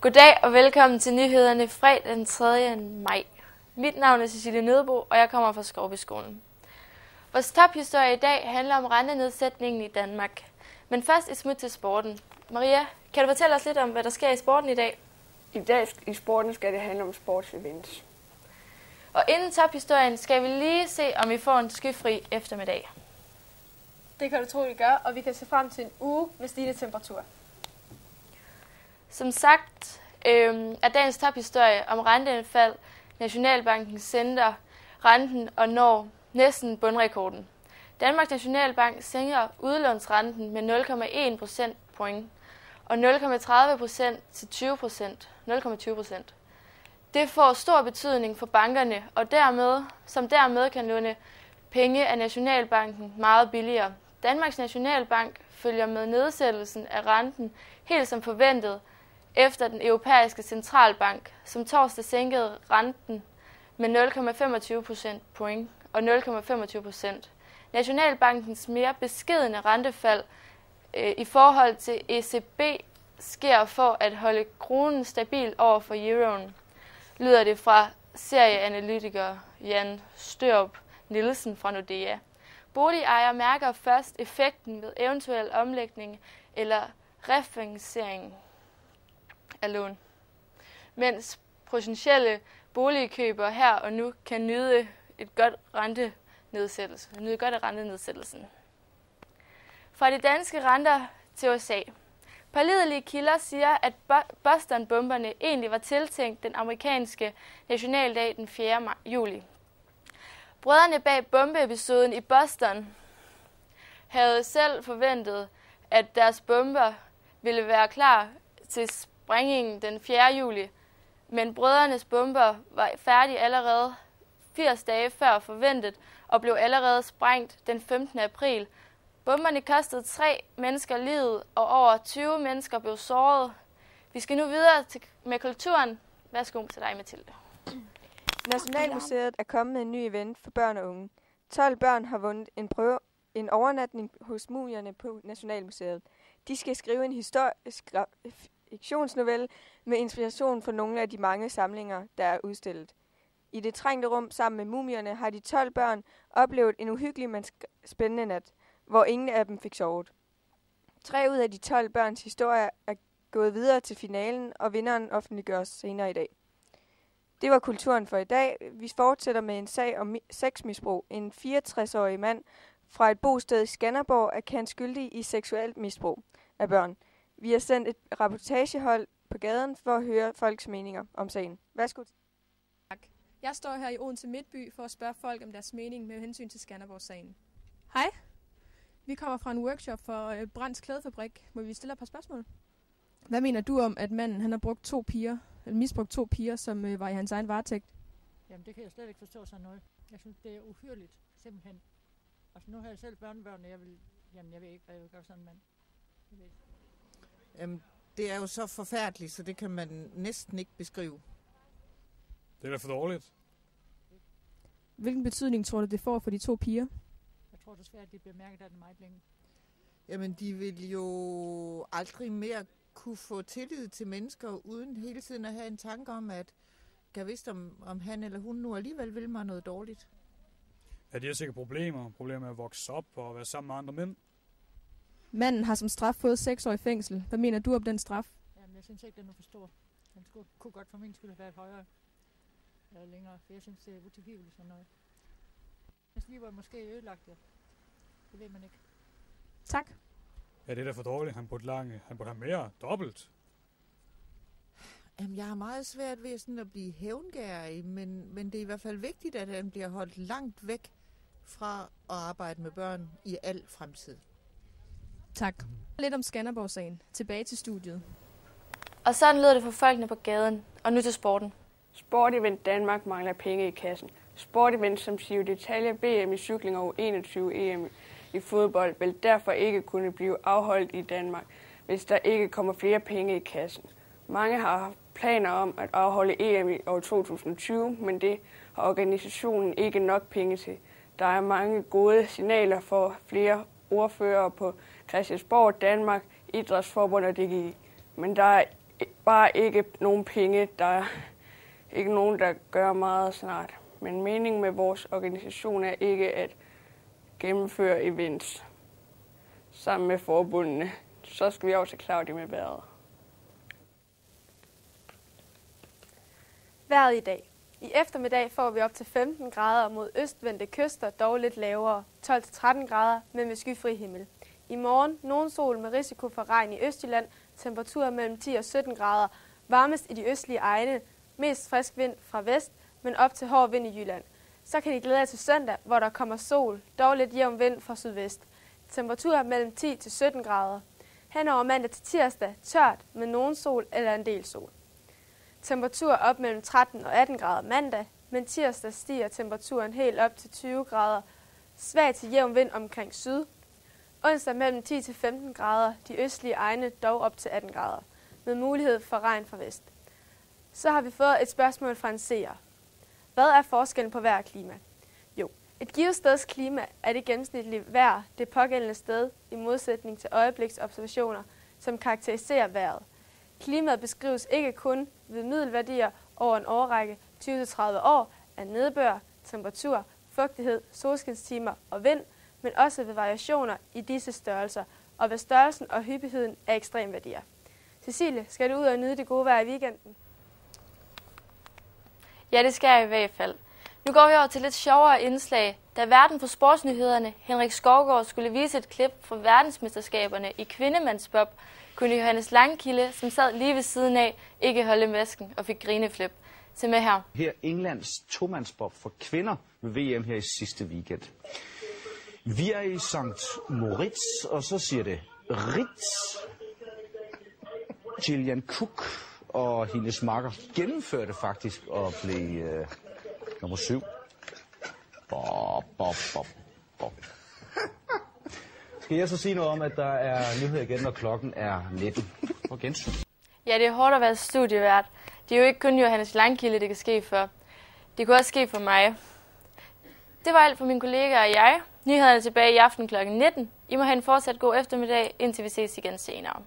Goddag og velkommen til nyhederne fredag den 3. maj. Mit navn er Cecilie Nødebo, og jeg kommer fra Skovbyskolen. Vores tophistorie i dag handler om rentenedsætningen i Danmark. Men først et smut til sporten. Maria, kan du fortælle os lidt om, hvad der sker i sporten i dag? I dag i sporten skal det handle om sportsevents. Og inden tophistorien skal vi lige se, om vi får en skyfri eftermiddag. Det kan du tro, vi gør, og vi kan se frem til en uge med stigende temperatur. Som sagt øh, er dagens tophistorie om renteindfald. Nationalbanken sender renten og når næsten bundrekorden. Danmarks Nationalbank sænker udlånsrenten med 0,1 procent point og 0,30 procent til 20 procent. 0,20 procent. Det får stor betydning for bankerne, og dermed, som dermed kan låne penge af Nationalbanken meget billigere. Danmarks Nationalbank følger med nedsættelsen af renten helt som forventet, efter den europæiske centralbank, som torsdag sænkede renten med 0,25 procent point og 0,25 procent. Nationalbankens mere beskedende rentefald øh, i forhold til ECB sker for at holde kronen stabil over for euroen, lyder det fra serieanalytiker Jan Størup Nielsen fra Nordea. Boligejere mærker først effekten ved eventuel omlægning eller refinansiering af lån, mens potentielle boligkøbere her og nu kan nyde et godt rentenedsættelse, nyde godt af rentenedsættelsen. Fra de danske renter til USA. Pålidelige kilder siger, at Boston-bomberne egentlig var tiltænkt den amerikanske nationaldag den 4. juli. Brødrene bag bombeepisoden i Boston havde selv forventet, at deres bomber ville være klar til sprængningen den 4. juli, men brødrenes bomber var færdige allerede 80 dage før forventet og blev allerede sprængt den 15. april. Bomberne kostede tre mennesker livet, og over 20 mennesker blev såret. Vi skal nu videre til, med kulturen. Værsgo til dig, Mathilde. Nationalmuseet er kommet med en ny event for børn og unge. 12 børn har vundet en, prøve, en overnatning hos mumierne på Nationalmuseet. De skal skrive en historisk fiktionsnovelle med inspiration fra nogle af de mange samlinger, der er udstillet. I det trængte rum sammen med mumierne har de 12 børn oplevet en uhyggelig, men spændende nat, hvor ingen af dem fik sovet. Tre ud af de 12 børns historier er gået videre til finalen, og vinderen offentliggøres senere i dag. Det var kulturen for i dag. Vi fortsætter med en sag om sexmisbrug. En 64-årig mand fra et bosted i Skanderborg er kendt skyldig i seksuelt misbrug af børn. Vi har sendt et rapportagehold på gaden for at høre folks meninger om sagen. Værsgo. Tak. Jeg står her i Odense Midtby for at spørge folk om deres mening med hensyn til Skanderborg-sagen. Hej. Vi kommer fra en workshop for øh, Brands Klædefabrik. Må vi stille et par spørgsmål? Hvad mener du om, at manden han har brugt to piger, eller misbrugt to piger, som øh, var i hans egen varetægt? Jamen, det kan jeg slet ikke forstå sådan noget. Jeg synes, det er uhyrligt, simpelthen. Altså, nu har jeg selv børnebørn, og jeg vil, jamen, jeg ved ikke, hvad jeg vil gøre sådan en mand. Jeg ved Jamen, det er jo så forfærdeligt, så det kan man næsten ikke beskrive. Det er da for dårligt. Hvilken betydning tror du, det får for de to piger? Jeg tror desværre, at de bliver mærket af den meget længe. Jamen, de vil jo aldrig mere kunne få tillid til mennesker, uden hele tiden at have en tanke om, at kan vidste, om, om han eller hun nu alligevel vil mig noget dårligt. Ja, de har sikkert problemer. Problemer med at vokse op og være sammen med andre mænd. Manden har som straf fået 6 år i fængsel. Hvad mener du om den straf? Jamen, jeg synes ikke, den er for stor. Den skulle, kunne godt for min skyld have været højere eller længere, for jeg synes, det er utilgiveligt sådan noget. Hans liv er måske ødelagt, ja. Det ved man ikke. Tak. Ja, det er da for dårligt. Han burde, lange. Han burde have mere. Dobbelt. Jamen, jeg har meget svært ved sådan at blive hævngærig, men, men det er i hvert fald vigtigt, at han bliver holdt langt væk fra at arbejde med børn i al fremtid. Tak. Lidt om Skanderborg-sagen. Tilbage til studiet. Og sådan lyder det for folkene på gaden. Og nu til sporten. Sport Event Danmark mangler penge i kassen. Sport Event som siger detaljer BM i cykling og 21 EM i fodbold vil derfor ikke kunne blive afholdt i Danmark, hvis der ikke kommer flere penge i kassen. Mange har haft planer om at afholde EM i år 2020, men det har organisationen ikke nok penge til. Der er mange gode signaler for flere ordfører på Christiansborg, Danmark, Idrætsforbund og DGI. Men der er bare ikke nogen penge. Der er ikke nogen, der gør meget snart. Men meningen med vores organisation er ikke at gennemføre events sammen med forbundene. Så skal vi også klare det med vejret. Vejret i dag. I eftermiddag får vi op til 15 grader mod østvendte kyster, dog lidt lavere, 12-13 grader, men med skyfri himmel. I morgen nogen sol med risiko for regn i Østjylland, temperaturer mellem 10 og 17 grader, varmest i de østlige egne, mest frisk vind fra vest, men op til hård vind i Jylland. Så kan I glæde jer til søndag, hvor der kommer sol, dog lidt jævn vind fra sydvest. Temperaturer mellem 10 til 17 grader. Henover mandag til tirsdag tørt med nogen sol eller en del sol. Temperatur op mellem 13 og 18 grader mandag, men tirsdag stiger temperaturen helt op til 20 grader. Svag til jævn vind omkring syd. Onsdag mellem 10 til 15 grader, de østlige egne dog op til 18 grader, med mulighed for regn fra vest. Så har vi fået et spørgsmål fra en seer. Hvad er forskellen på vejr og klima? Jo, et givet steds klima er det gennemsnitlige vejr det pågældende sted i modsætning til øjebliksobservationer, som karakteriserer vejret. Klimaet beskrives ikke kun ved middelværdier over en årrække 20-30 år af nedbør, temperatur, fugtighed, solskinstimer og vind, men også ved variationer i disse størrelser og ved størrelsen og hyppigheden af ekstremværdier. Cecilie, skal du ud og nyde det gode vejr i weekenden? Ja, det skal jeg i hvert fald. Nu går vi over til lidt sjovere indslag. Da verden for sportsnyhederne Henrik Skovgaard skulle vise et klip fra verdensmesterskaberne i kvindemandsbob, kunne Johannes Langkilde, som sad lige ved siden af, ikke holde masken og fik grineflip. Se med her. Her Englands tomandsbob for kvinder ved VM her i sidste weekend. Vi er i St. Moritz, og så siger det Ritz. Gillian Cook og hendes makker gennemførte faktisk og blev øh, nummer syv. Bob, bob, bob, bob. Skal jeg så sige noget om, at der er nyheder igen, når klokken er 19? På gensyn. Ja, det er hårdt at være studievært. Det er jo ikke kun Johannes Langkilde, det kan ske for. Det kunne også ske for mig. Det var alt for mine kollegaer og jeg. Nyhederne er tilbage i aften kl. 19. I må have en fortsat god eftermiddag, indtil vi ses igen senere.